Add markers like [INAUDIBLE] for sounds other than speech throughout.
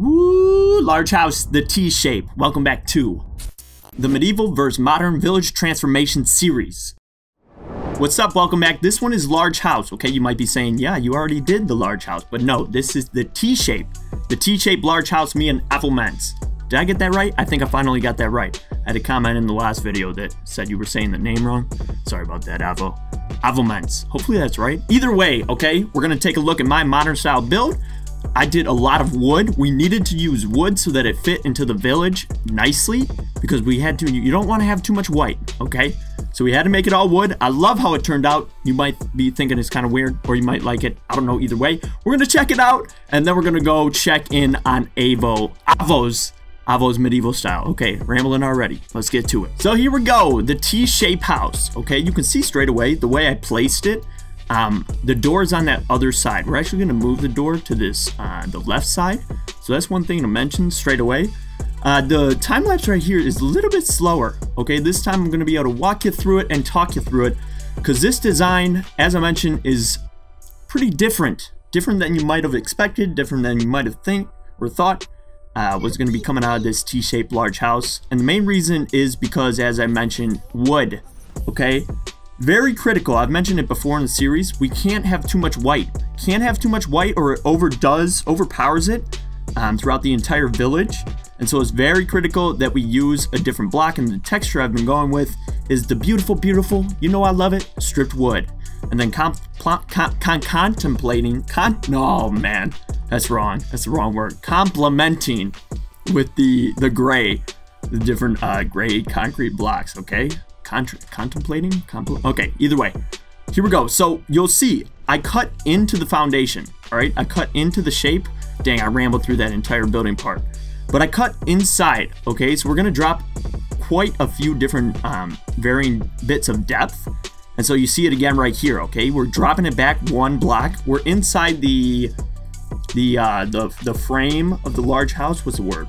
Woo! Large house, the T shape. Welcome back to the Medieval vs. Modern Village Transformation series. What's up? Welcome back. This one is large house. Okay, you might be saying, yeah, you already did the large house. But no, this is the T shape. The T shape large house, me and Avomance. Did I get that right? I think I finally got that right. I had a comment in the last video that said you were saying the name wrong. Sorry about that, Avo. Avomance. Hopefully that's right. Either way, okay, we're to take a look at my modern style build. I did a lot of wood. We needed to use wood so that it fit into the village nicely because we had to, you don't want to have too much white, okay? So we had to make it all wood. I love how it turned out. You might be thinking it's kind of weird or you might like it. I don't know either way. We're going to check it out and then we're going to go check in on Avo, Avo's Avo's medieval style. Okay, rambling already. Let's get to it. So here we go, the T-shape house. Okay, you can see straight away the way I placed it. Um, the door is on that other side. We're actually going to move the door to this, uh, the left side. So that's one thing to mention straight away. Uh, the time lapse right here is a little bit slower. Okay, this time I'm going to be able to walk you through it and talk you through it. Because this design, as I mentioned, is pretty different. Different than you might have expected, different than you might have think or thought uh, was going to be coming out of this T-shaped large house. And the main reason is because, as I mentioned, wood. Okay, very critical. I've mentioned it before in the series. We can't have too much white. Can't have too much white or it overdoes, overpowers it um, throughout the entire village. And so it's very critical that we use a different block. And the texture I've been going with is the beautiful, beautiful, you know I love it, stripped wood. And then con con contemplating, con no man, that's wrong. That's the wrong word. Complementing with the the gray, the different uh, gray concrete blocks. Okay, contemplating? Compl okay, either way. Here we go. So you'll see, I cut into the foundation, all right? I cut into the shape. Dang, I rambled through that entire building part. But I cut inside, okay? So we're gonna drop quite a few different um, varying bits of depth. And so you see it again right here, okay? We're dropping it back one block. We're inside the the uh, the the frame of the large house. What's the word?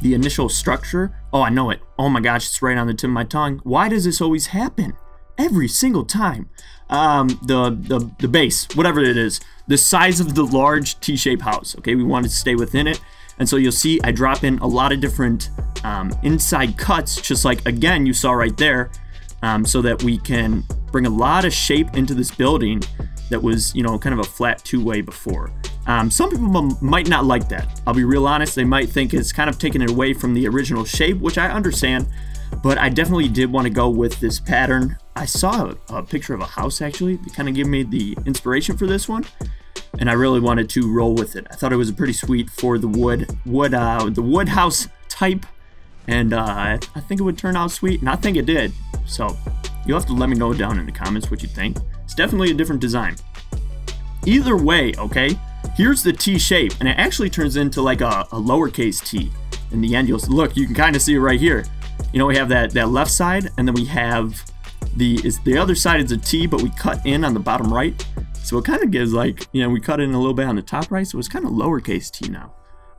The initial structure. Oh, I know it. Oh my gosh, it's right on the tip of my tongue. Why does this always happen? Every single time. Um, the, the, the base, whatever it is, the size of the large T-shaped house. Okay, we wanted to stay within it. And so you'll see I drop in a lot of different um, inside cuts, just like, again, you saw right there, um, so that we can bring a lot of shape into this building that was, you know, kind of a flat two-way before. Um, some people might not like that. I'll be real honest, they might think it's kind of taken it away from the original shape, which I understand, but I definitely did want to go with this pattern. I saw a, a picture of a house actually that kind of gave me the inspiration for this one, and I really wanted to roll with it. I thought it was pretty sweet for the wood, wood, uh, the wood house type, and uh, I think it would turn out sweet, and I think it did. So you'll have to let me know down in the comments what you think. It's definitely a different design. Either way, okay, Here's the T shape, and it actually turns into like a, a lowercase t. In the end, you'll look, you can kind of see it right here. You know, we have that, that left side, and then we have the is the other side is a T, but we cut in on the bottom right. So it kind of gives like, you know, we cut in a little bit on the top right, so it's kind of lowercase t now.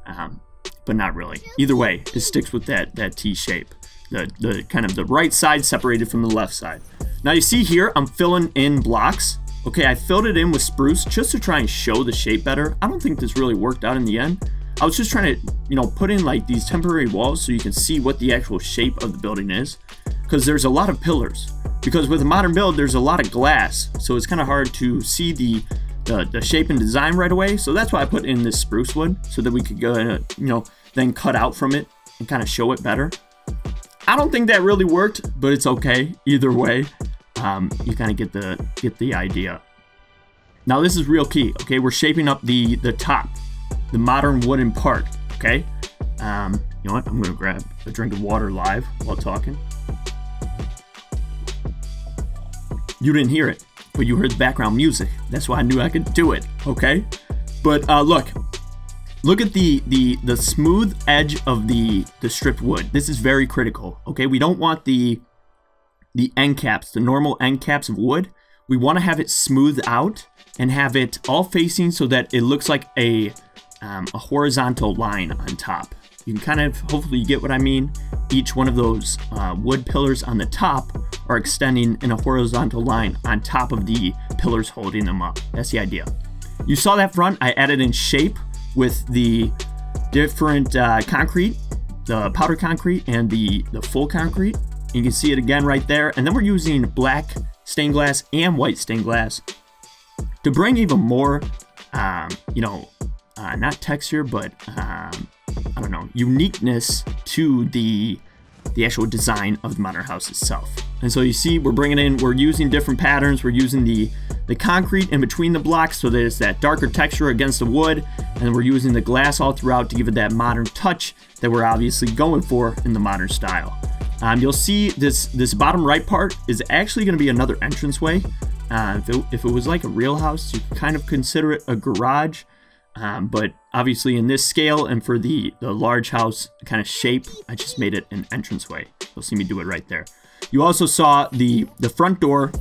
Um, but not really. Either way, it sticks with that, that T shape. The, the kind of the right side separated from the left side. Now you see here, I'm filling in blocks. Okay, I filled it in with spruce just to try and show the shape better. I don't think this really worked out in the end. I was just trying to, you know, put in like these temporary walls so you can see what the actual shape of the building is. Because there's a lot of pillars. Because with a modern build, there's a lot of glass. So it's kind of hard to see the, the, the, shape and design right away. So that's why I put in this spruce wood. So that we could go, and, you know, then cut out from it and kind of show it better. I don't think that really worked, but it's okay either way um, you kind of get the get the idea. Now this is real key. Okay, we're shaping up the the top, the modern wooden part. Okay, um, you know what? I'm gonna grab a drink of water live while talking. You didn't hear it, but you heard the background music. That's why I knew I could do it. Okay, but uh, look, look at the the the smooth edge of the the stripped wood. This is very critical. Okay, we don't want the the end caps, the normal end caps of wood, we want to have it smoothed out and have it all facing so that it looks like a, um, a horizontal line on top. You can kind of, hopefully you get what I mean. Each one of those uh, wood pillars on the top are extending in a horizontal line on top of the pillars holding them up. That's the idea. You saw that front, I added in shape with the different uh, concrete, the powder concrete and the, the full concrete. You can see it again right there. And then we're using black stained glass and white stained glass to bring even more, um, you know, uh, not texture, but um, I don't know, uniqueness to the the actual design of the modern house itself. And so you see we're bringing in, we're using different patterns. We're using the, the concrete in between the blocks so that it's that darker texture against the wood. And we're using the glass all throughout to give it that modern touch that we're obviously going for in the modern style. Um, you'll see this, this bottom right part is actually going to be another entranceway. Uh, if, it, if it was like a real house, you could kind of consider it a garage. Um, but obviously in this scale and for the, the large house kind of shape, I just made it an entranceway. You'll see me do it right there. You also saw the, the front door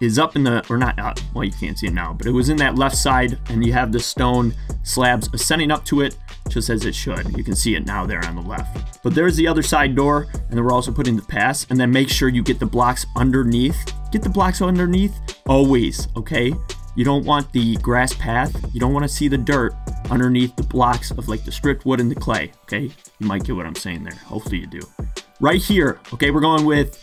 is up in the, or not up, well you can't see it now, but it was in that left side and you have the stone slabs ascending up to it just as it should. You can see it now there on the left. But there's the other side door and then we're also putting the pass and then make sure you get the blocks underneath. Get the blocks underneath always, okay? You don't want the grass path. You don't want to see the dirt underneath the blocks of like the stripped wood and the clay, okay? You might get what I'm saying there. Hopefully you do. Right here, okay, we're going with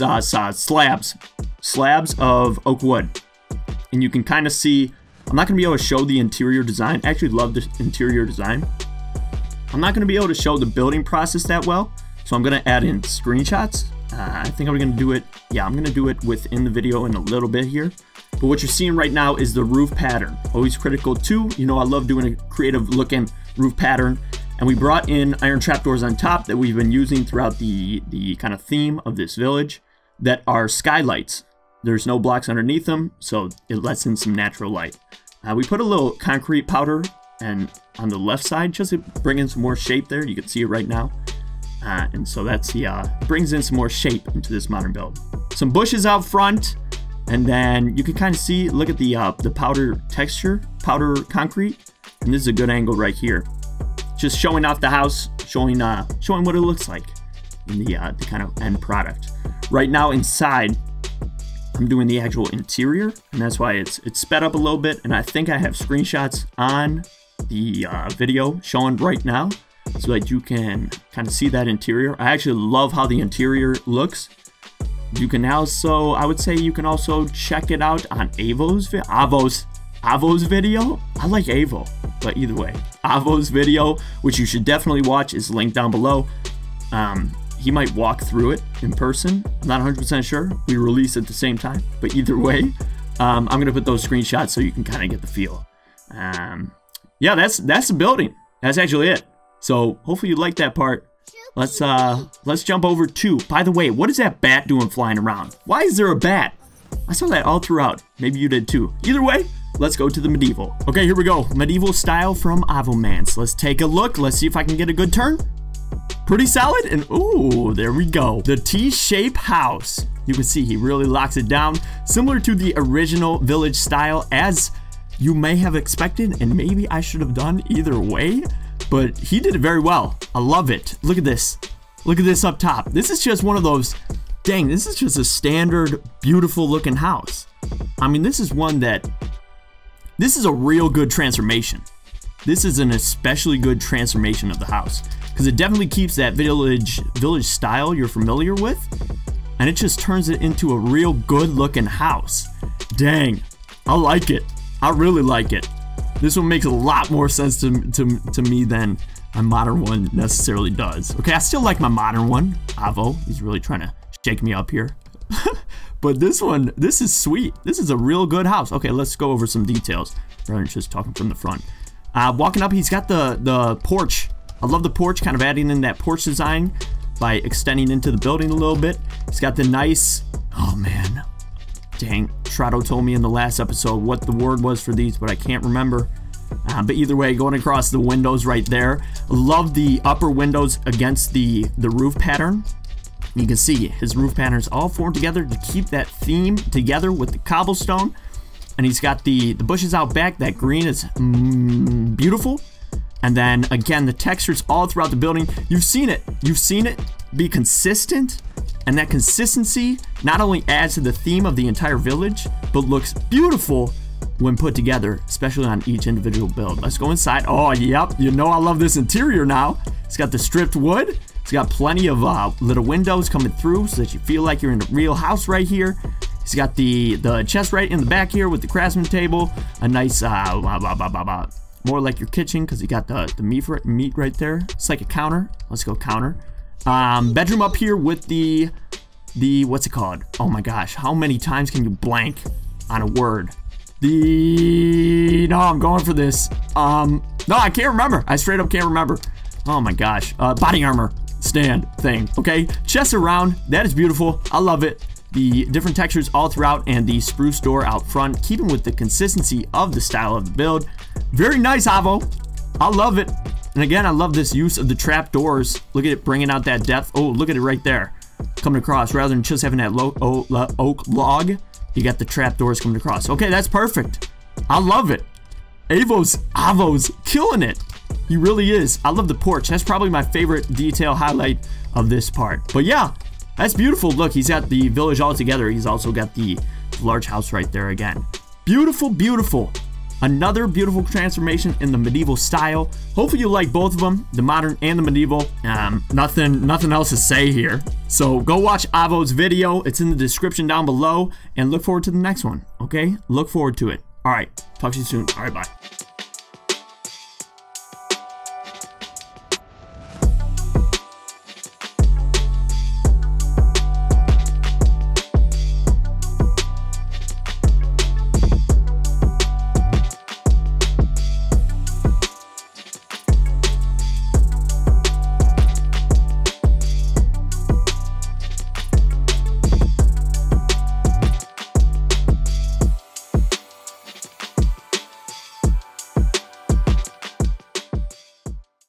uh, slabs. Slabs of oak wood. And you can kind of see, I'm not going to be able to show the interior design. I actually love the interior design. I'm not going to be able to show the building process that well. So I'm going to add in screenshots. Uh, I think I'm going to do it, yeah, I'm going to do it within the video in a little bit here. But what you're seeing right now is the roof pattern. Always critical too. You know I love doing a creative looking roof pattern. And we brought in iron trapdoors on top that we've been using throughout the, the kind of theme of this village that are skylights. There's no blocks underneath them, so it lets in some natural light. Uh, we put a little concrete powder and on the left side just to bring in some more shape there. You can see it right now. Uh, and so that's the uh, brings in some more shape into this modern build. Some bushes out front. And then you can kind of see, look at the uh, the powder texture, powder concrete. And this is a good angle right here. Just showing off the house, showing uh, showing what it looks like in the, uh, the kind of end product. Right now inside, I'm doing the actual interior, and that's why it's it's sped up a little bit. And I think I have screenshots on the uh, video showing right now so that you can kind of see that interior. I actually love how the interior looks. You can also, I would say you can also check it out on Avo's, Avo's, Avo's video. I like Avo, but either way, Avo's video, which you should definitely watch, is linked down below. Um, he might walk through it in person. I'm not 100% sure. We release at the same time, but either way, um, I'm gonna put those screenshots so you can kind of get the feel. Um, yeah, that's that's the building. That's actually it. So hopefully you like that part. Let's uh let's jump over to. By the way, what is that bat doing flying around? Why is there a bat? I saw that all throughout. Maybe you did too. Either way, let's go to the medieval. Okay, here we go. Medieval style from Avomance. Let's take a look. Let's see if I can get a good turn. Pretty solid, and ooh, there we go. The T-shape house. You can see he really locks it down, similar to the original village style as you may have expected, and maybe I should have done either way but he did it very well. I love it. Look at this. Look at this up top. This is just one of those, dang, this is just a standard, beautiful looking house. I mean, this is one that, this is a real good transformation. This is an especially good transformation of the house because it definitely keeps that village village style you're familiar with and it just turns it into a real good looking house. Dang, I like it. I really like it. This one makes a lot more sense to, to, to me than my modern one necessarily does. Okay, I still like my modern one. Avo, he's really trying to shake me up here. [LAUGHS] but this one, this is sweet. This is a real good house. Okay, let's go over some details rather than just talking from the front. Uh, walking up, he's got the, the porch. I love the porch, kind of adding in that porch design by extending into the building a little bit. It's got the nice, oh man, Dang, Trado told me in the last episode what the word was for these, but I can't remember. Uh, but either way, going across the windows right there. Love the upper windows against the, the roof pattern. You can see his roof patterns all formed together to keep that theme together with the cobblestone. And he's got the, the bushes out back. That green is mm, beautiful. And then again, the textures all throughout the building. You've seen it. You've seen it be consistent and that consistency not only adds to the theme of the entire village, but looks beautiful when put together, especially on each individual build. Let's go inside. Oh, yep. You know I love this interior now. It's got the stripped wood. It's got plenty of uh, little windows coming through so that you feel like you're in a real house right here. He's got the, the chest right in the back here with the craftsman table. A nice, uh, blah, blah, blah, blah, blah. More like your kitchen because you got the, the meat, meat right there. It's like a counter. Let's go counter. Um, bedroom up here with the, the, what's it called? Oh my gosh, how many times can you blank on a word? The, no, I'm going for this. Um, no, I can't remember. I straight up can't remember. Oh my gosh. Uh, body armor stand thing, okay? Chest around, that is beautiful. I love it. The different textures all throughout and the spruce door out front, keeping with the consistency of the style of the build. Very nice, Avo. I love it. And again, I love this use of the trap doors. Look at it bringing out that depth. Oh, look at it right there. Coming across. Rather than just having that low oak log, you got the trap doors coming across. Okay, that's perfect. I love it. Avo's, Avo's killing it. He really is. I love the porch. That's probably my favorite detail highlight of this part. But yeah, that's beautiful. Look, he's got the village all together. He's also got the large house right there again. Beautiful, beautiful. Another beautiful transformation in the medieval style. Hopefully you like both of them, the modern and the medieval. Um, nothing, nothing else to say here. So go watch Avo's video. It's in the description down below and look forward to the next one. Okay, look forward to it. All right, talk to you soon. All right, bye.